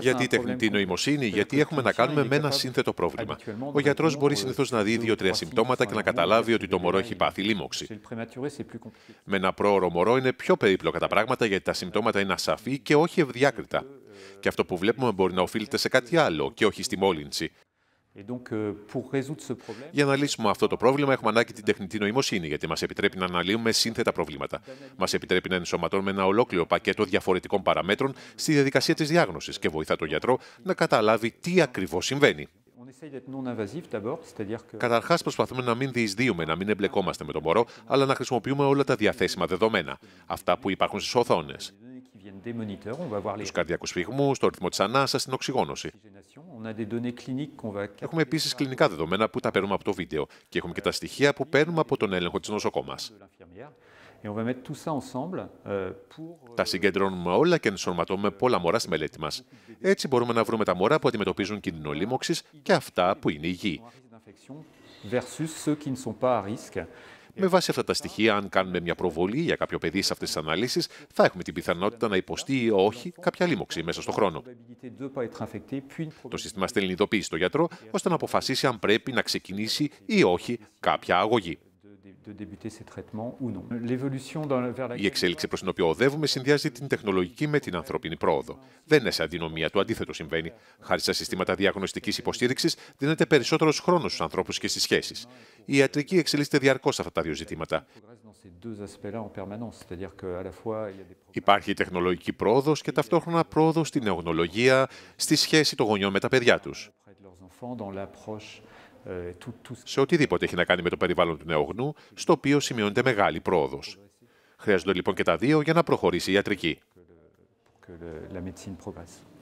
Γιατί η τεχνητή νοημοσύνη, γιατί έχουμε να κάνουμε με ένα σύνθετο πρόβλημα. Ο γιατρός μπορεί συνήθως να δει δύο-τρία συμπτώματα και να καταλάβει ότι το μωρό έχει πάθει λίμωξη. Με ένα πρόωρο μωρό είναι πιο περίπλοκα τα πράγματα γιατί τα συμπτώματα είναι ασαφή και όχι ευδιάκριτα. Και αυτό που βλέπουμε μπορεί να οφείλεται σε κάτι άλλο και όχι στη μόλυνση. Euh, Για να λύσουμε αυτό το πρόβλημα, έχουμε ανάγκη την τεχνητή νοημοσύνη, γιατί μας επιτρέπει να αναλύουμε σύνθετα προβλήματα. Μας επιτρέπει να ενσωματώνουμε ένα ολόκληρο πακέτο διαφορετικών παραμέτρων στη διαδικασία της διάγνωσης και βοηθά τον γιατρό να καταλάβει τι ακριβώς συμβαίνει. Καταρχάς, προσπαθούμε να μην διεισδύουμε, να μην εμπλεκόμαστε με τον μωρό, αλλά να χρησιμοποιούμε όλα τα διαθέσιμα δεδομένα, αυτά που υπάρχουν στις οθόνες. Τους καρδιακούς φυγμούς, το ρυθμό της ανάσας, την οξυγόνωση. Έχουμε επίσης κλινικά δεδομένα που τα παίρνουμε από το βίντεο και έχουμε και τα στοιχεία που παίρνουμε από τον έλεγχο της νοσοκόμας. Euh, τα συγκεντρώνουμε όλα και ενσωματώνουμε πολλά μωρά στη μελέτη μας. Έτσι μπορούμε να βρούμε τα μωρά που αντιμετωπίζουν κίνδυνο λίμωξης και αυτά που είναι υγιή. Με βάση αυτά τα στοιχεία, αν κάνουμε μια προβολή για κάποιο παιδί σε αυτές τις αναλύσεις, θα έχουμε την πιθανότητα να υποστεί ή όχι κάποια λίμωξη μέσα στον χρόνο. Το σύστημα στέλνει ειδοποίηση στο γιατρό ώστε να αποφασίσει αν πρέπει να ξεκινήσει ή όχι κάποια αγωγή. Η εξέλιξη προς την οποία οδεύουμε συνδυάζει την τεχνολογική με την ανθρώπινη πρόοδο. Δεν είναι σε αδυναμία, το αντίθετο συμβαίνει. Χάρη στα συστήματα διαγνωστικής υποστήριξης, δίνεται περισσότερος χρόνος στους ανθρώπους και στις σχέσεις. Η ιατρική εξελίσσεται διαρκώς αυτά τα δύο ζητήματα. Υπάρχει τεχνολογική πρόοδος και ταυτόχρονα πρόοδος στην νεογνολογία, στη σχέση των γονιών με τα παιδιά τους σε οτιδήποτε έχει να κάνει με το περιβάλλον του νεογνού, στο οποίο σημειώνεται μεγάλη πρόοδος. Χρειάζονται λοιπόν και τα δύο για να προχωρήσει η ιατρική.